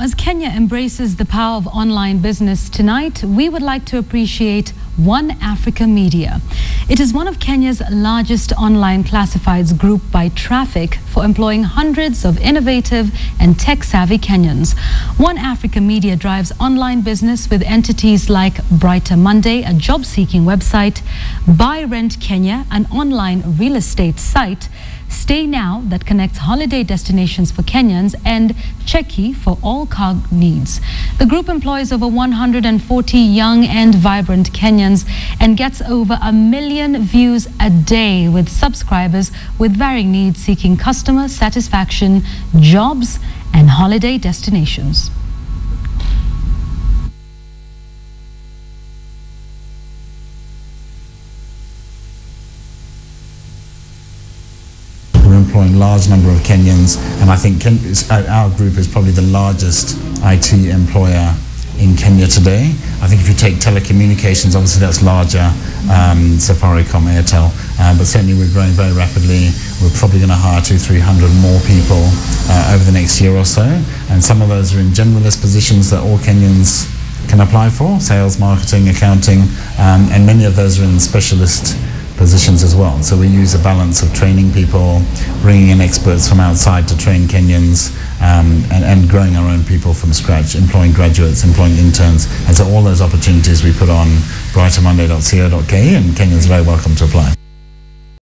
As Kenya embraces the power of online business tonight, we would like to appreciate One Africa Media. It is one of Kenya's largest online classifieds group by traffic for employing hundreds of innovative and tech-savvy Kenyans. One Africa Media drives online business with entities like Brighter Monday, a job-seeking website, Buy Rent Kenya, an online real estate site, Stay Now that connects holiday destinations for Kenyans and Cheki for all car needs. The group employs over 140 young and vibrant Kenyans and gets over a million views a day with subscribers with varying needs seeking customer satisfaction, jobs and holiday destinations. We're employing large number of Kenyans, and I think our group is probably the largest IT employer in Kenya today. I think if you take telecommunications, obviously that's larger, um, Safaricom, Airtel, uh, but certainly we're growing very rapidly. We're probably going to hire two, three hundred more people uh, over the next year or so, and some of those are in generalist positions that all Kenyans can apply for, sales, marketing, accounting, um, and many of those are in specialist positions as well. So we use a balance of training people, bringing in experts from outside to train Kenyans, um, and, and growing our own people from scratch, employing graduates, employing interns. And so all those opportunities we put on brightermonday.co.ke and Kenyans are very welcome to apply.